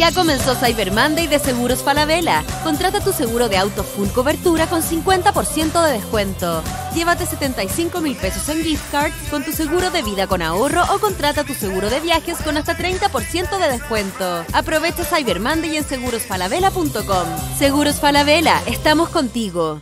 Ya comenzó Cyber Monday de Seguros Falabella. Contrata tu seguro de auto full cobertura con 50% de descuento. Llévate 75 mil pesos en gift cards con tu seguro de vida con ahorro o contrata tu seguro de viajes con hasta 30% de descuento. Aprovecha Cyber Monday en segurosfalabella.com. Seguros Falabella, estamos contigo.